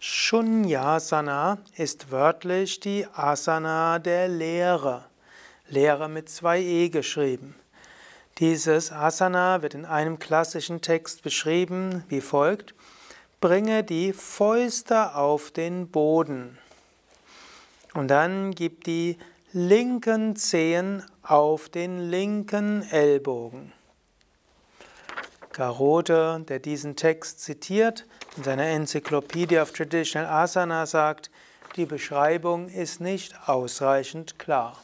Shunyasana ist wörtlich die Asana der Lehre. Lehre mit zwei E geschrieben. Dieses Asana wird in einem klassischen Text beschrieben wie folgt. Bringe die Fäuste auf den Boden. Und dann gib die linken Zehen auf den linken Ellbogen. Garote, der diesen Text zitiert, in seiner Encyclopedia of Traditional Asana sagt, die Beschreibung ist nicht ausreichend klar.